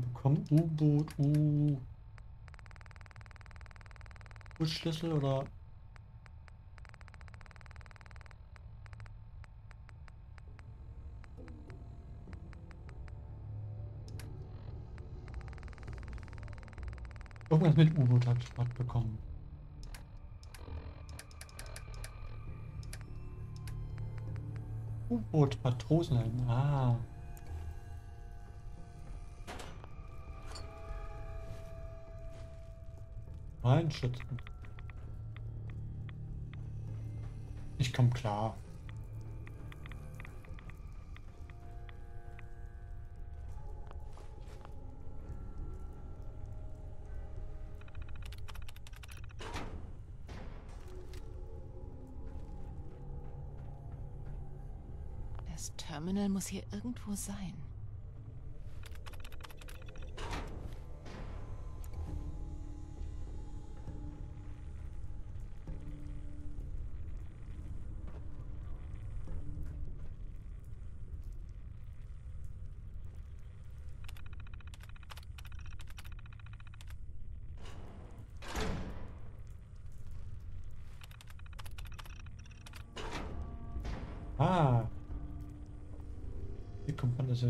bekommen. U-Boot, U. U-Schlüssel oder. Irgendwas mit U-Boot habe ich gerade bekommen. U-Boot Matrosen. Ah. Reinschützen. Ich komme klar. Das Terminal muss hier irgendwo sein.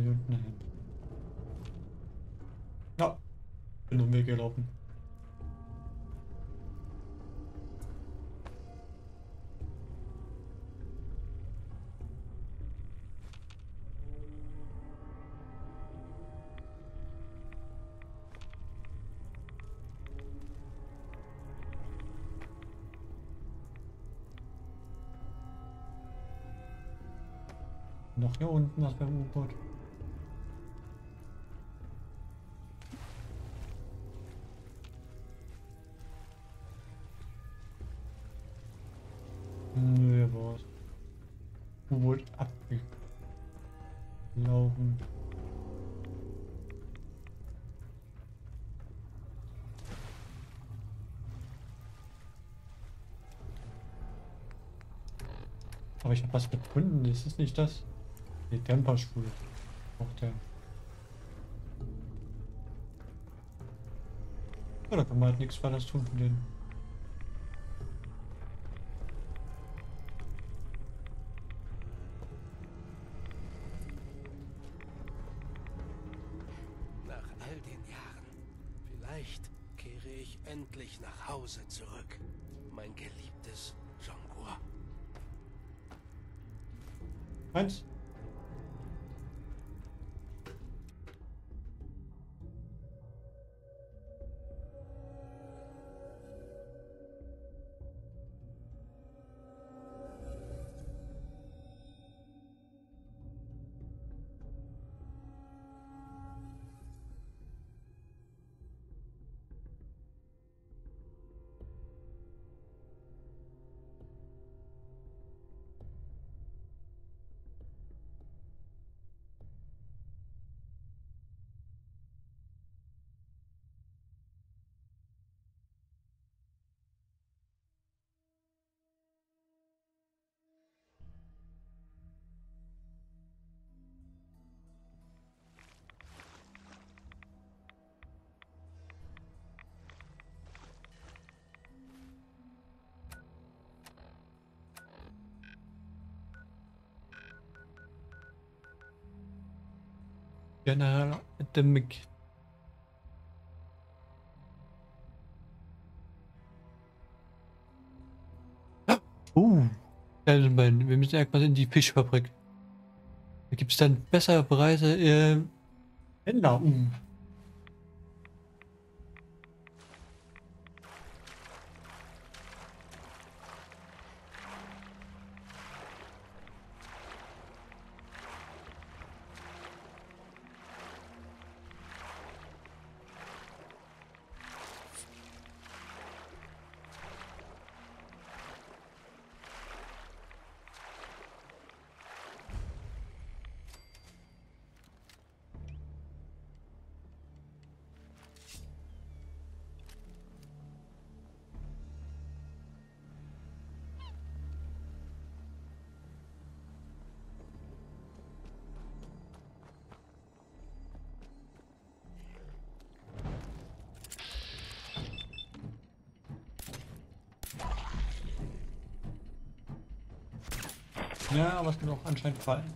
Hier unten hin? Ja. Bin um Weg gelaufen. Noch hier unten, das beim U-Boot. Was gefunden, ist es nicht das? Die Temperspule. Auch der. Ja, da kann man halt nichts weiter tun von denen. Eins. General Epidemic. Uh, Gentlemen, wir müssen irgendwas in die Fischfabrik. Da gibt es dann bessere Preise im Händler. Ja, aber es gibt auch anscheinend Fallen.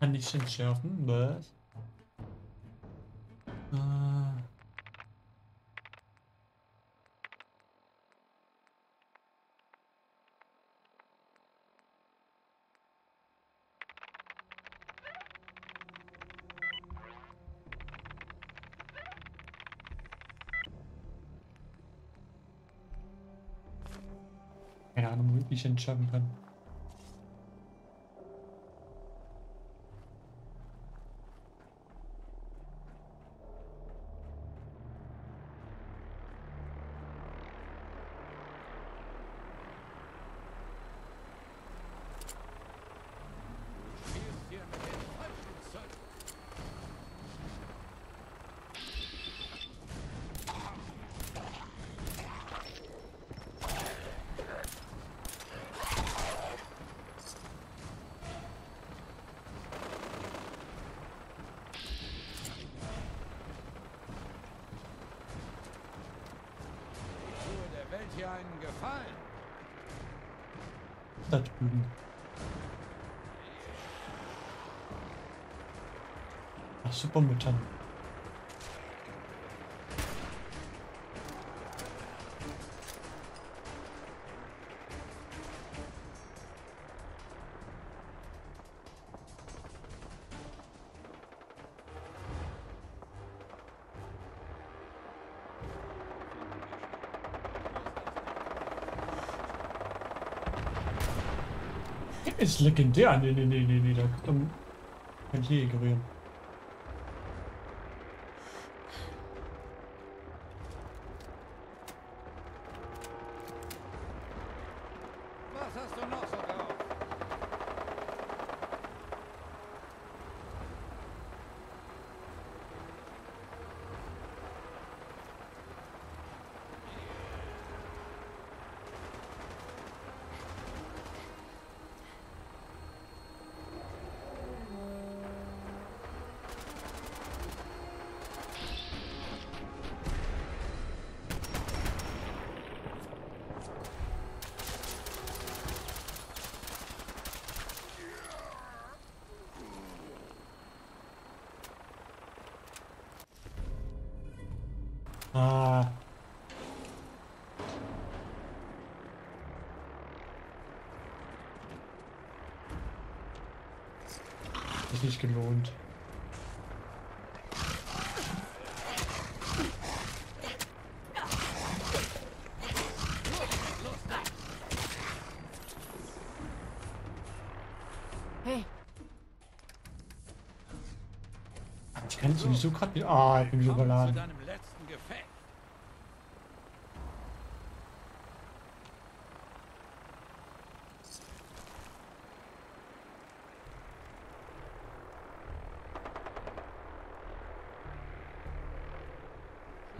Kann ich entschärfen? Was? Ich entschärfen kann. Spielst hier mit den falschen Zöllern. Ich tue der Welt hier einen Gefallen. Das drüben. Ach, super. Ist legendär. Nee, nee, nee, nee, nee. Da kann ich hier ignorieren. Ah. Ist nicht gelohnt. Hey, Ich kann sowieso gerade wieder. Ah, ich bin so überladen.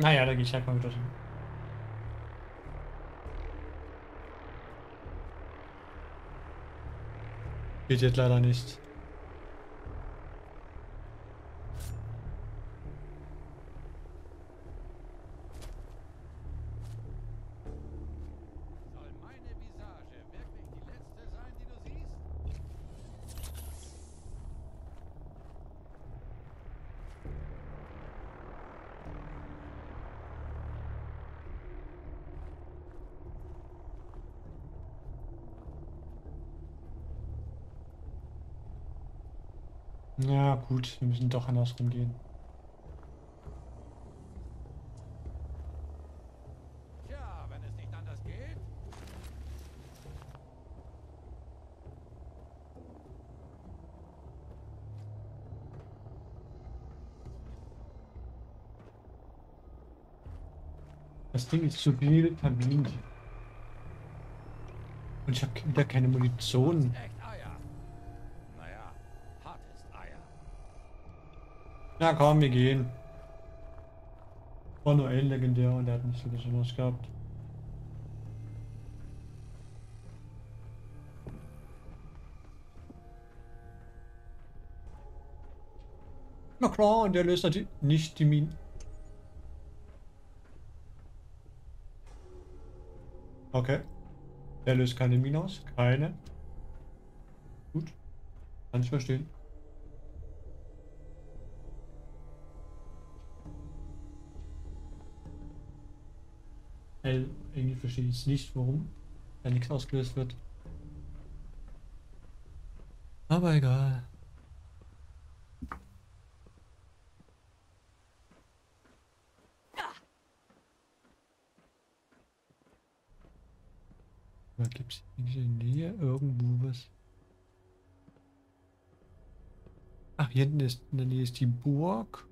Naja, da gehe ich halt mal wieder hin. Geht jetzt leider nicht. Soll meine Visage wirklich die letzte sein, die du siehst? Ja, gut, wir müssen doch andersrum gehen. Tja, wenn es nicht anders geht. Das Ding ist zu viel verdient. Und ich habe wieder keine Munition. Na komm, wir gehen. War nur ein legendär und er hat nicht so besonders gehabt. Na klar, und der löst natürlich nicht die Minen. Okay. Der löst keine Mine aus. Keine. Gut. Kann ich verstehen. Verstehe ich nicht, warum da nichts ausgelöst wird. Aber egal. Gibt es in der Nähe irgendwo was? Ach, hier hinten ist, in der Nähe ist die Burg.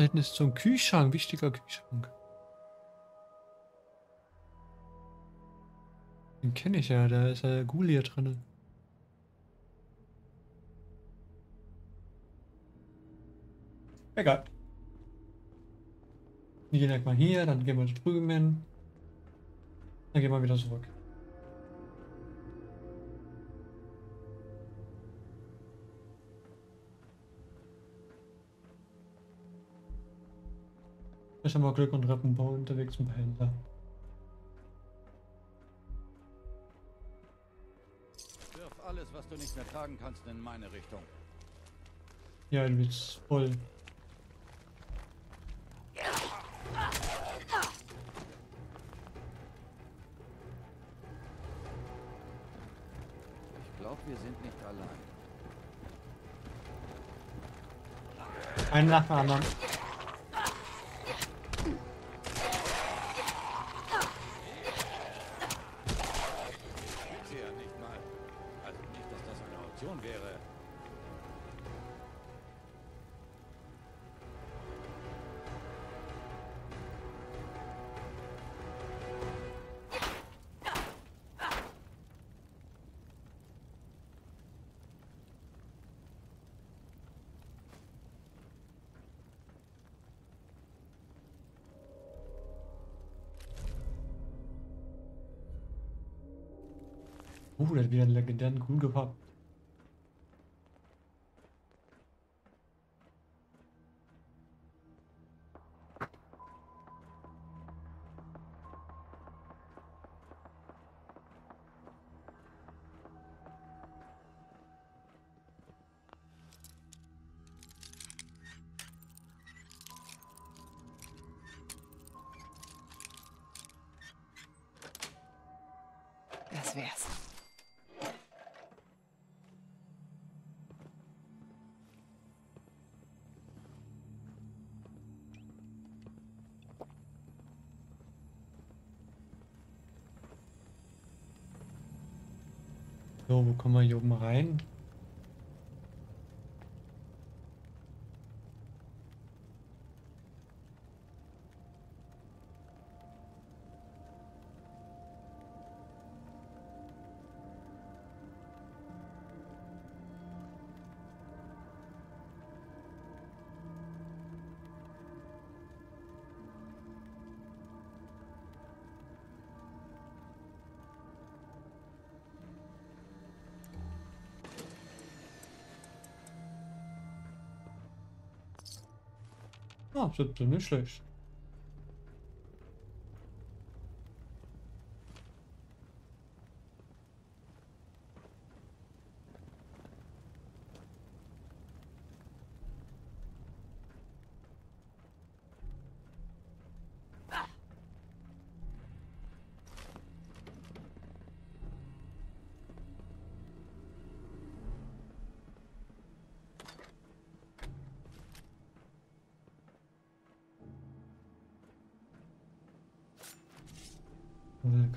Hinten ist so ein Kühlschrank, wichtiger Kühlschrank. Den kenne ich ja, da ist ja Gulia drin. Egal. Wir gehen direkt mal hier, dann gehen wir drüben hin. Dann gehen wir wieder zurück. Ich habe mal Glück und Rappenbau unterwegs mit Händler. Wirf alles, was du nicht mehr tragen kannst, in meine Richtung. Ja, du bist voll. Ich glaube, wir sind nicht allein. Einen nach dem anderen. Uh, der hat wieder einen legendären Grün gehabt. So, wo kommen wir hier oben rein? Ah, das ist nicht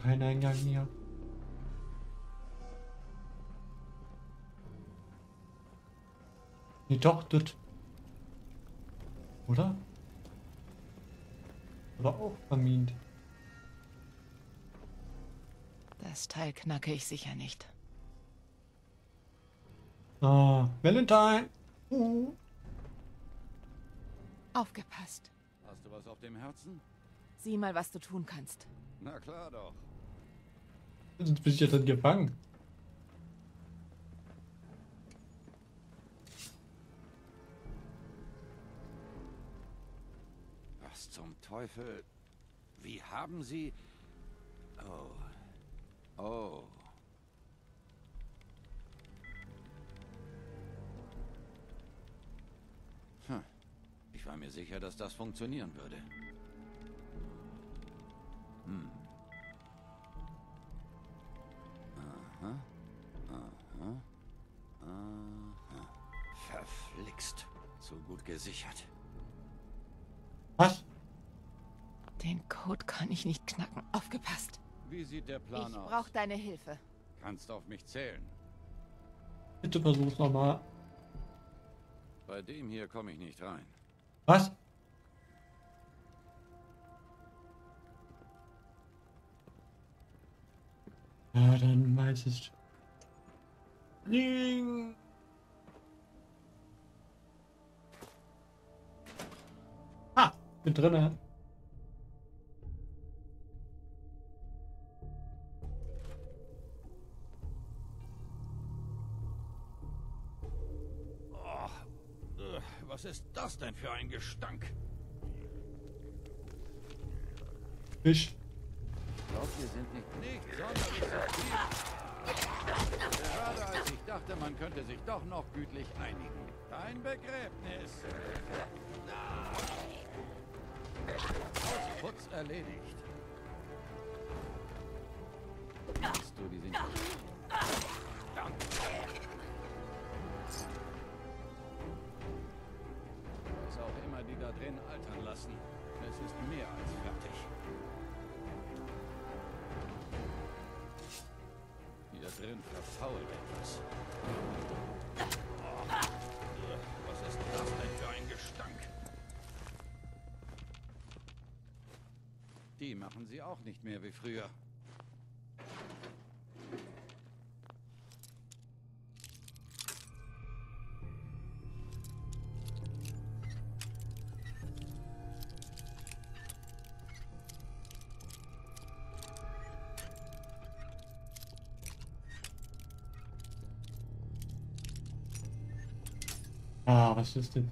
Kein Eingang hier. Nee, doch, das. Oder? Oder auch vermint. Das Teil knacke ich sicher nicht. Ah, Valentine. Uh. Aufgepasst. Hast du was auf dem Herzen? Sieh mal, was du tun kannst. Na klar doch. Sonst bin ich ja dann gefangen. Was zum Teufel? Wie haben Sie... Oh. Oh. Hm. Ich war mir sicher, dass das funktionieren würde. Hm. Aha. Aha. Aha. Verflixt. Zu gut gesichert. Was? Den Code kann ich nicht knacken. Aufgepasst. Wie sieht der Plan ich aus? brauche deine Hilfe. Kannst auf mich zählen. Bitte versuch's nochmal. Bei dem hier komme ich nicht rein. Was? Ja, dann weiß ich. Ding. Ah, bin drinne. Oh, was ist das denn für ein Gestank? Fisch. Wir sind nicht, nicht sonderlich subtil. Gerade als ich dachte, man könnte sich doch noch gütlich einigen. Dein Begräbnis. Ausputz erledigt. Meinst du, die. Danke. Was auch immer die da drin altern lassen. Es ist mehr als fertig. Drin verfault etwas. Was ist das denn für ein Gestank? Die machen sie auch nicht mehr wie früher. Ist denn?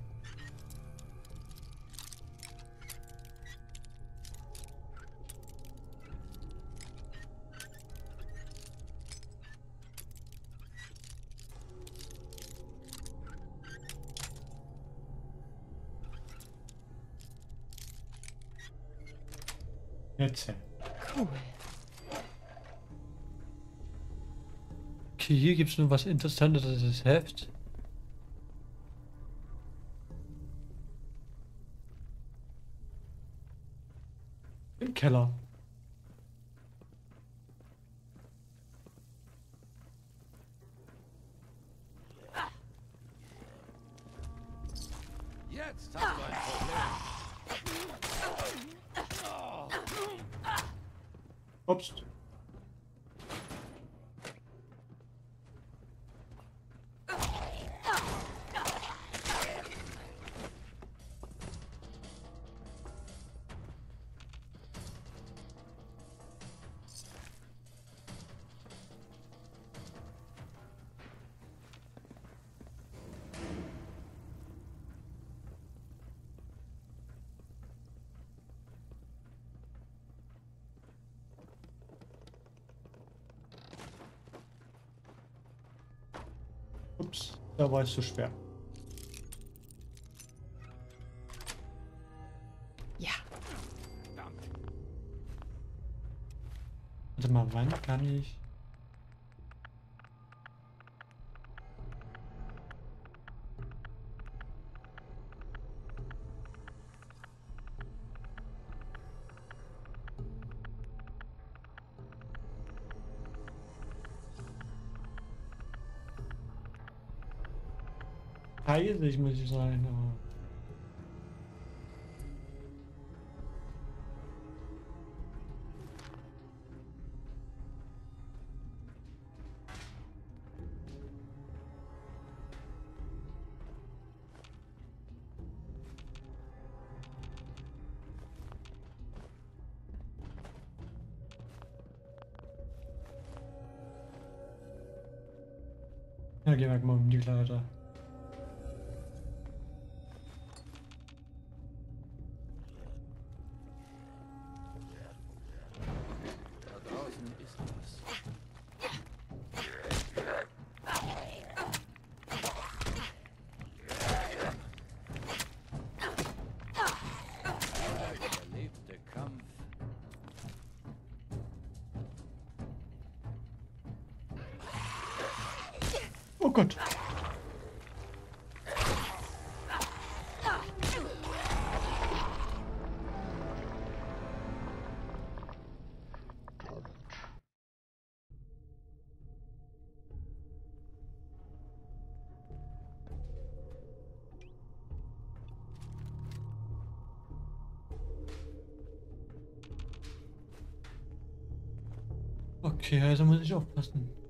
Jetzt. Cool. Okay, hier gibt es nur was Interessantes, das ist das Heft. Keller. Da war es zu schwer. Ja, Verdammt. Warte mal, wann kann ich... eisig, muss ich sagen. Aber Ja, geh mal um die Kleider. Okay, also muss ich aufpassen.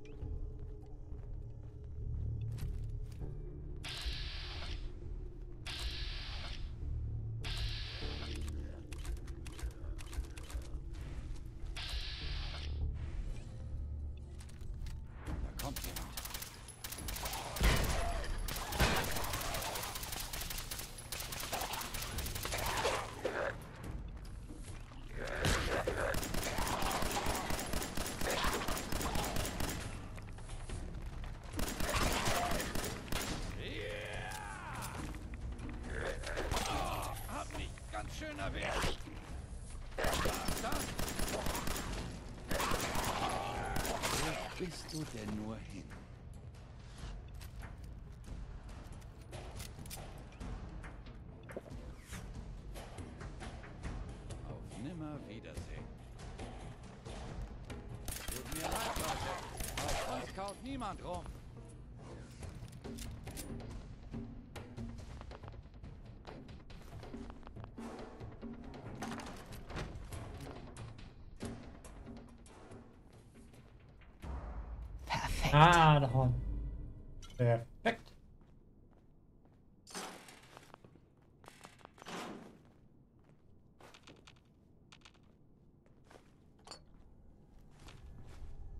Niemand rum. Perfekt. Ah, da vorne. Perfekt.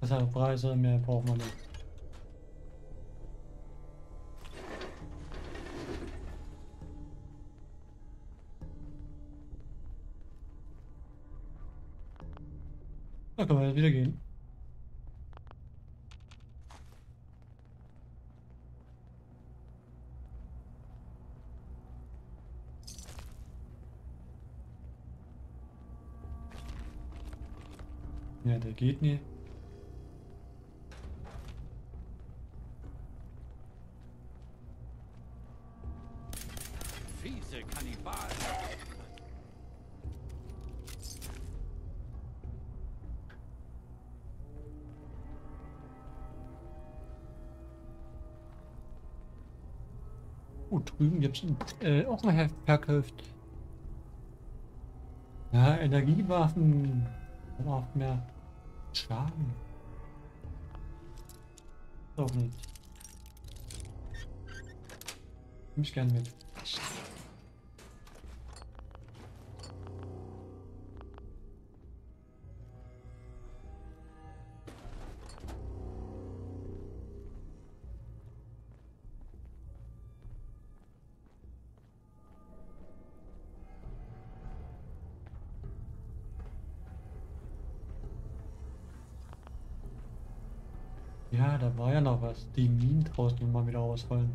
Bessere Preise, mehr braucht man nicht. Jetzt wieder gehen. Ja, der geht nie. Drüben gibt's äh, auch ein Heft verkauft. Ja, Energiewaffen. Auch mehr Schaden. Doch nicht. Nimm ich gern mit. Ja, da war ja noch was. Die Minen draußen mal wieder ausfallen.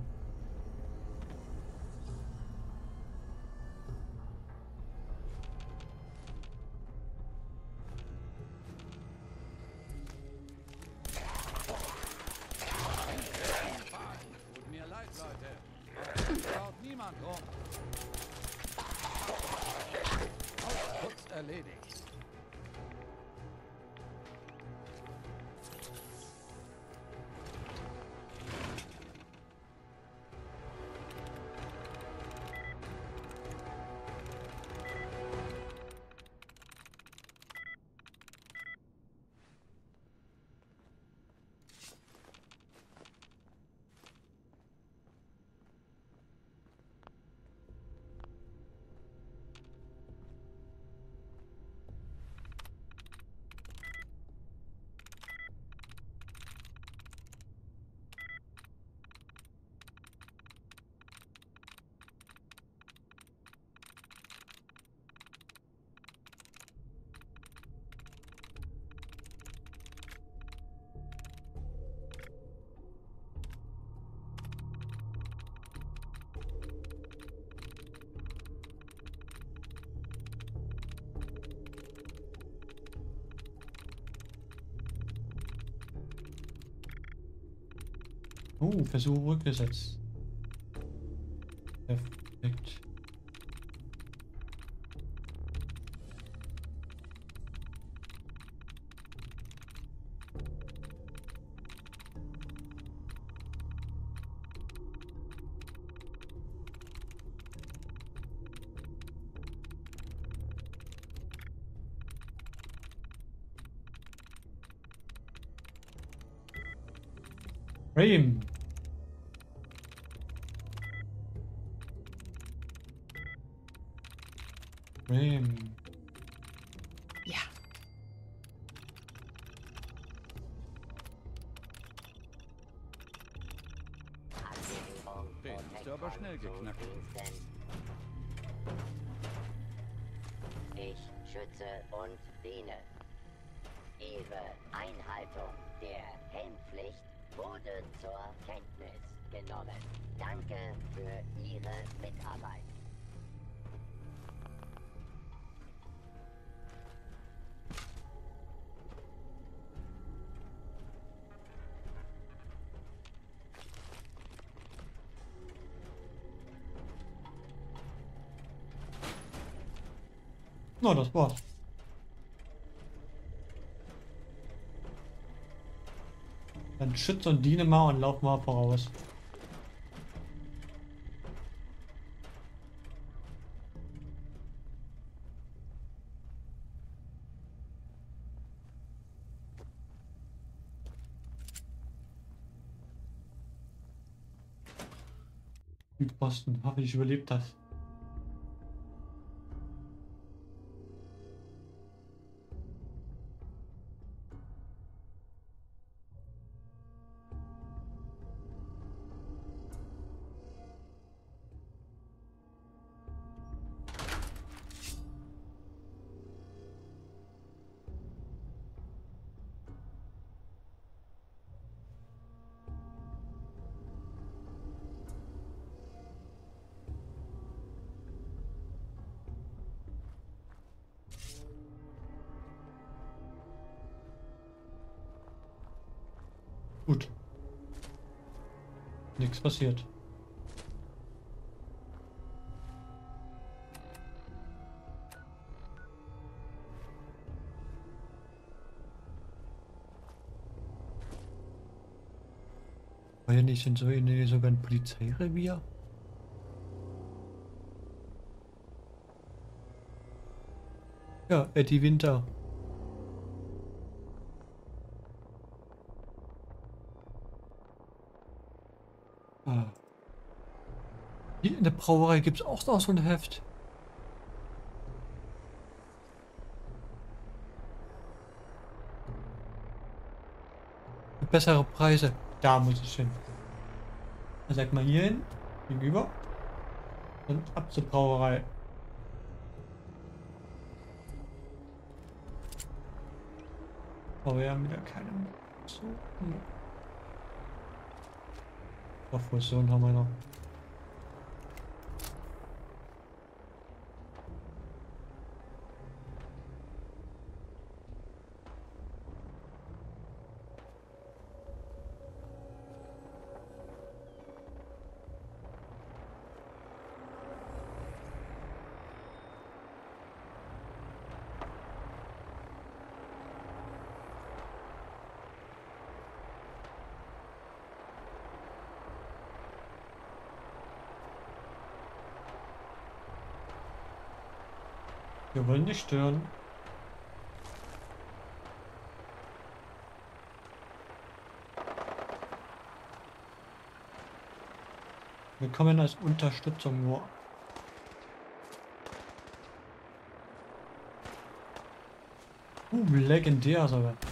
Oh, Versuch rückgesetzt. Perfekt. Frame. Na, das war's. Dann schütze und diene mal und lauf mal voraus. Boston, hoffe ich überlebt das. Gut. Nichts passiert. War ja nicht in so in sogar ein Polizeirevier? Ja, Eddie Winter. Ah. Hier in der Brauerei gibt es auch noch so ein Heft. Bessere Preise. Da muss ich hin. Dann sag mal hier hin. Gegenüber. Und ab zur Brauerei. Aber wir haben wieder keine. So. Ach, Fusion haben wir noch. Wollen nicht stören. Wir kommen als Unterstützung nur. Uh, legendär sogar.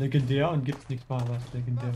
Legendär und gibt's nichts mal was legendär.